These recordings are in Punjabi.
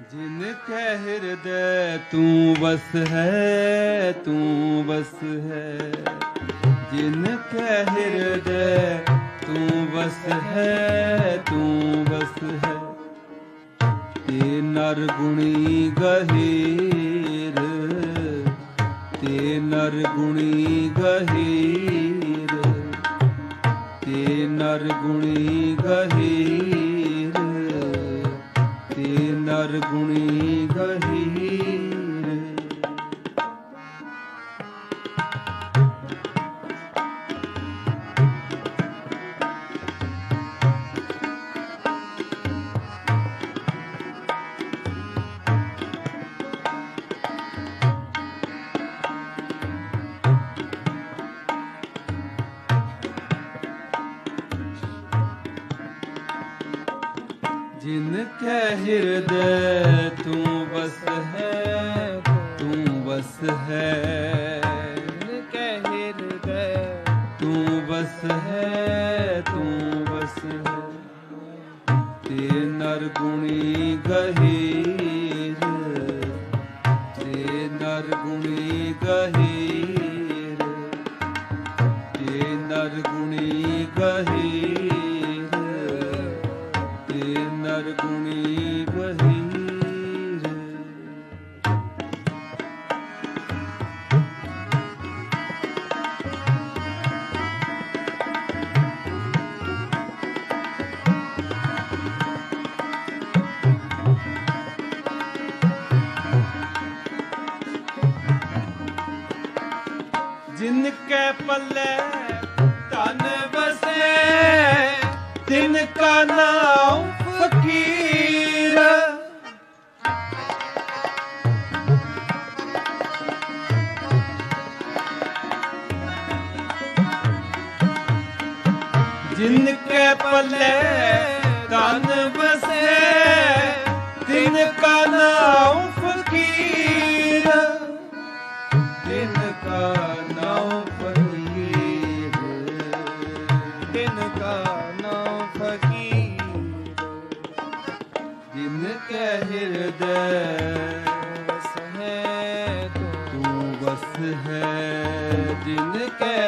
ਜਿਨ ਕੈ ਹਿਰਦੈ ਤੂੰ ਵਸ ਹੈ, ਤੂੰ ਵਸ ਹੈ। ਜਿਨ ਕੈ ਹਿਰਦੈ ਤੂੰ ਵਸ ਹੈ, ਤੂੰ ਵਸ ਹੈ। ਤੇ ਨਰ ਗੁਣੀ ਗਹੀਰ, ਤੇ ਨਰ ਗੁਣੀ ਗਹੀਰ, ਤੇ ਨਰ ਗੁਣੀ ਗਹੀਰ। ਨਰ ਗੁਣੀ ਗਹੀਰ ਜਿਨ ਕੈ ਹਿਰਦੈ ਤੂੰ ਬਸ ਹੈ ਤੂੰ ਬਸ ਹੈ। ਜਿਨ ਕੈ ਹਿਰਦੈ ਤੂੰ ਬਸ ਹੈ ਤੂੰ ਬਸ ਹੈ। ਤੇ ਨਰ ਗੁਣੀ ਗਹੀਰ ਤੇ ਨਰ ਗੁਣੀ ਗਹੀਰ ਤੇ ਨਰ ਗੁਣੀ ਗਹੀਰ। ਪੱਲੇ ਧਨ ਵਸੇ ਤਿਨ ਕਾ ਨਾਮ ਫਕੀਰ। ਜਿਨ ਕੈ ਪੱਲੇ ਧਨ ਵਸੇ ਤਿਨ ਕਾ ਨਾਮ ਫਕੀਰ ਜਿਨ ਕੈ ਹਿਰਦੈ ਵਸ ਹੈ ਤੂੰ ਤੂੰ ਵਸ ਹੈ ਜਿਨ ਕੈ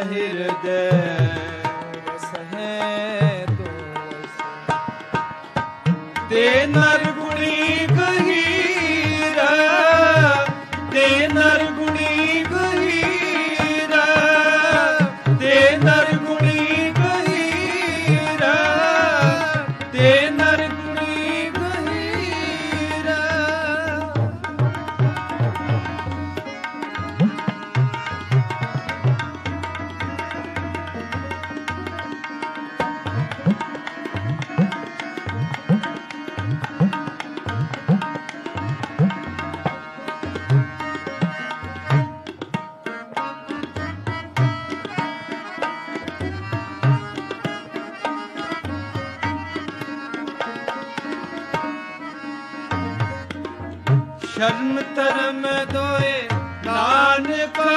ਸ਼ਰਮ ਧਰਮ ਦੋਏ ਨਾਨਕਾ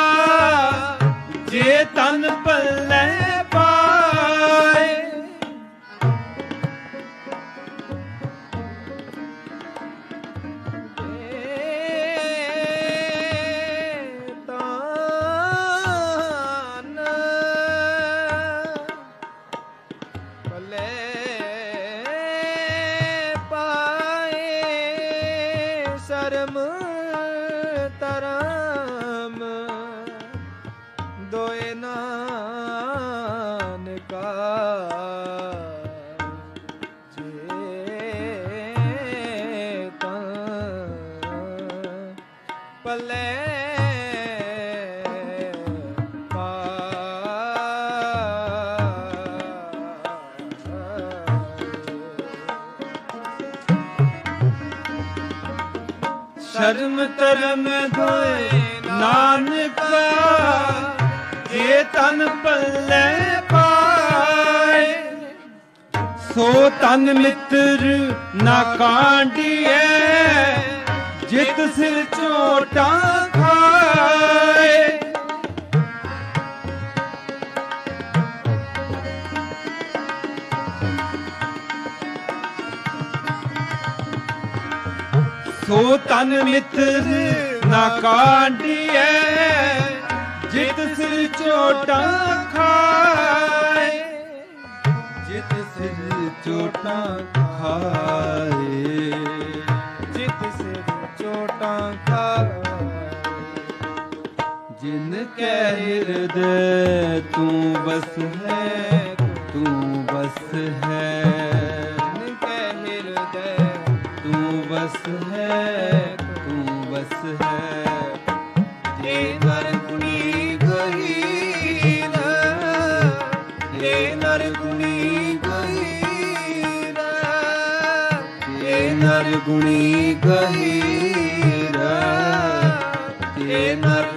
ਜੇ ਤਨ ਪੱਲੇ ਸ਼ਰਮ ਸ਼ਰਮ ਧਰਮ ਦੋਏ ਨਾਨਕਾ ਜੇ ਤਨ ਪੱਲੇ ਪਾਏ। ਸੋ ਤਨ ਮਿੱਤਰ ਨਾ ਕਾਂਡੀਏ ਜਿਤ ਸਿਰ ਚੋਟਾਂ ਸੋ ਤਨ ਮਿੱਤਰ ਨਾ ਕਾਂਡੀਐ ਜਿਤ ਸਿਰ ਚੋਟਾਂ ਖਾਏ। ਜਿਤ ਸਿਰ ਚੋਟਾਂ ਖਾਏ। ਜਿਤ ਸਿਰ ਚੋਟਾਂ ਖਾਏ। ਜਿਨ ਕੈ ਹਿਰਦੈ ਤੂੰ ਬਸ ਹੈ, ਤੂੰ ਬਸ ਹੈ। ਤੂੰ ਬਸ ਹੈ ਤੂੰ ਬਸ ਹੈ ਏ ਨਰ ਗੁਣੀ ਗਹੀਰ ਏ ਨਰ ਗੁਣੀ ਗਹੀਰ ਏ ਨਰ ਗੁਣੀ ਗਹੀਰ ਏ ਨਰ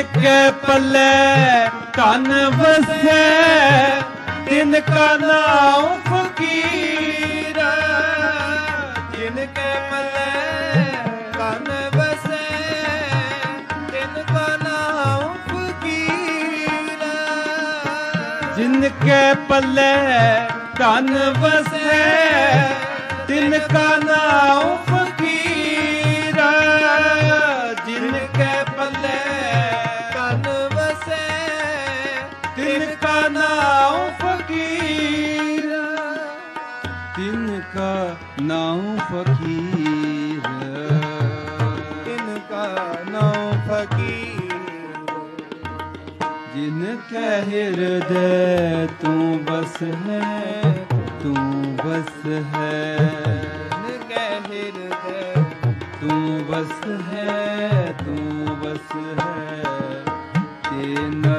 ਜਿਨ ਕੈ ਪੱਲੇ ਧਨ ਵਸੈ, ਤਿਨ ਕਾ ਨਾਮ ਫਕੀਰ ਜਿਨ ਕੈ ਪੱਲੇ ਕਨ ਵਸੈ, ਤਿਨ ਕਾ ਨਾਮ ਫਕੀਰ ਜਿਨ ਕੈ ਪੱਲੇ ਧਨ ਵਸੈ, ਤਿਨ ਕਾ ਨਾਮ ਬਸ ਹੈ ਤੂੰ ਬਸ ਹੈ ਨਿਗਹਿ ਹਿਰਦੈ ਤੂੰ ਬਸ ਹੈ ਤੂੰ ਬਸ ਹੈ ਤੇਨ